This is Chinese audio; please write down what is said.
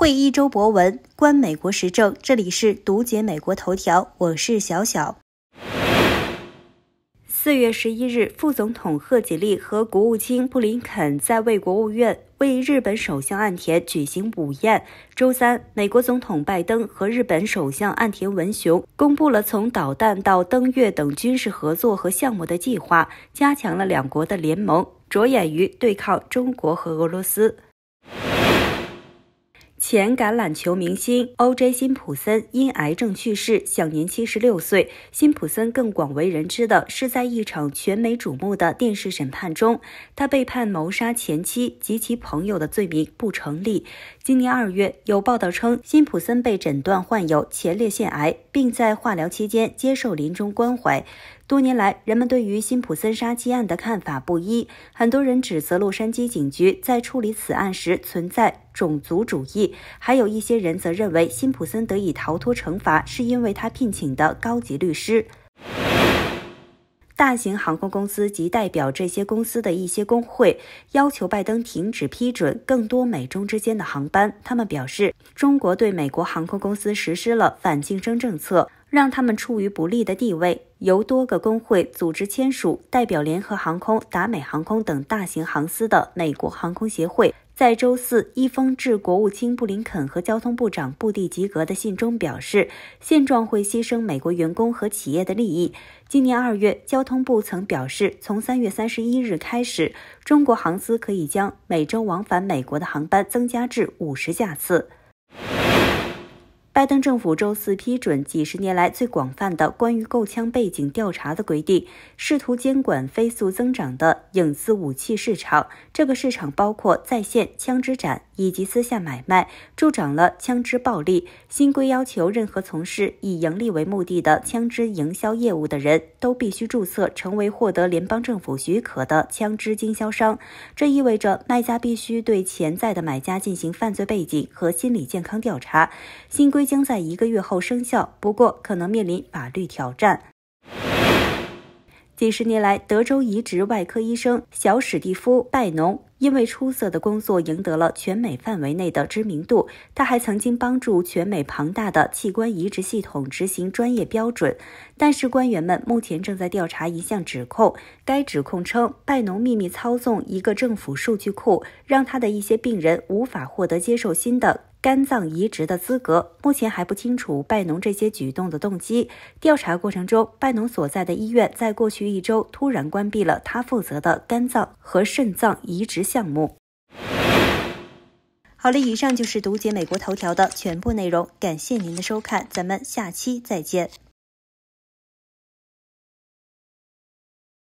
会一周博文，观美国时政。这里是读解美国头条，我是小小。四月十一日，副总统贺锦丽和国务卿布林肯在为国务院为日本首相岸田举行午宴。周三，美国总统拜登和日本首相岸田文雄公布了从导弹到登月等军事合作和项目的计划，加强了两国的联盟，着眼于对抗中国和俄罗斯。前橄榄球明星 O.J. 辛普森因癌症去世，享年七十六岁。辛普森更广为人知的是，在一场全美瞩目的电视审判中，他被判谋杀前妻及其朋友的罪名不成立。今年二月，有报道称，辛普森被诊断患有前列腺癌，并在化疗期间接受临终关怀。多年来，人们对于辛普森杀妻案的看法不一。很多人指责洛杉矶警局在处理此案时存在种族主义，还有一些人则认为辛普森得以逃脱惩罚是因为他聘请的高级律师。大型航空公司及代表这些公司的一些工会要求拜登停止批准更多美中之间的航班。他们表示，中国对美国航空公司实施了反竞争政策。让他们处于不利的地位。由多个工会组织签署、代表联合航空、达美航空等大型航司的美国航空协会，在周四一封致国务卿布林肯和交通部长布蒂吉格的信中表示，现状会牺牲美国员工和企业的利益。今年二月，交通部曾表示，从三月三十一日开始，中国航司可以将每周往返美国的航班增加至五十架次。拜登政府周四批准几十年来最广泛的关于购枪背景调查的规定，试图监管飞速增长的影子武器市场。这个市场包括在线枪支展以及私下买卖，助长了枪支暴力。新规要求任何从事以盈利为目的的枪支营销业务的人都必须注册成为获得联邦政府许可的枪支经销商。这意味着卖家必须对潜在的买家进行犯罪背景和心理健康调查。新规。将在一个月后生效，不过可能面临法律挑战。几十年来，德州移植外科医生小史蒂夫·拜农因为出色的工作赢得了全美范围内的知名度。他还曾经帮助全美庞大的器官移植系统执行专业标准。但是，官员们目前正在调查一项指控。该指控称，拜农秘密操纵一个政府数据库，让他的一些病人无法获得接受新的。肝脏移植的资格目前还不清楚拜农这些举动的动机。调查过程中，拜农所在的医院在过去一周突然关闭了他负责的肝脏和肾脏移植项目。好了，以上就是读解美国头条的全部内容，感谢您的收看，咱们下期再见。